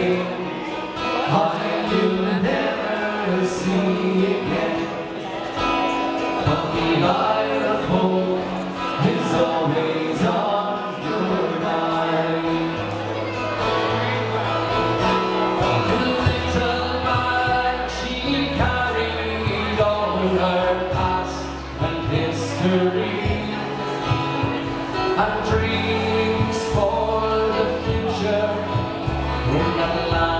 away you'll never see again But the always on your mind the little she carried all her past and history And dreams for la la la